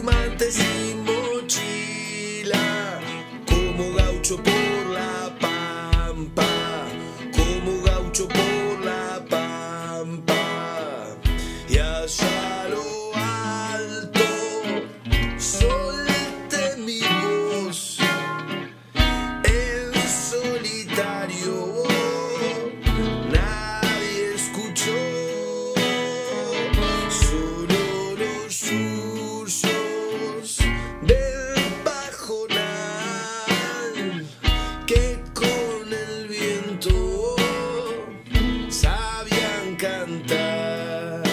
fumantes y Yeah.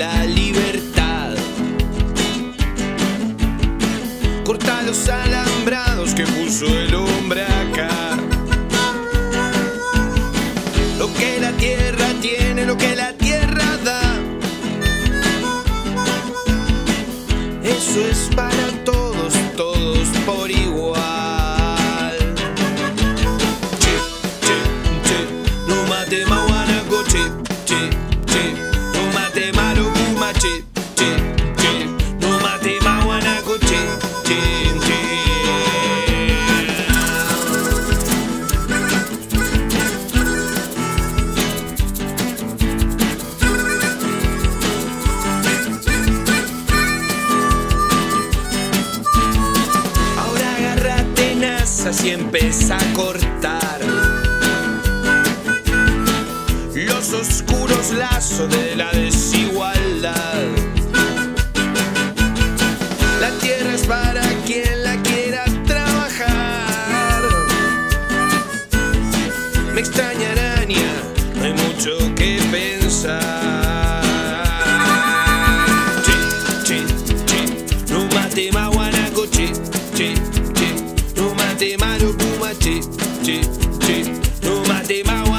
la libertad. Corta los alambrados que puso el hombre acá. Lo que la tierra tiene, lo que la tierra da. Eso es para y empieza a cortar los oscuros lazos de la desigualdad. Matemário, buma, ti, ti, ti. No matemário.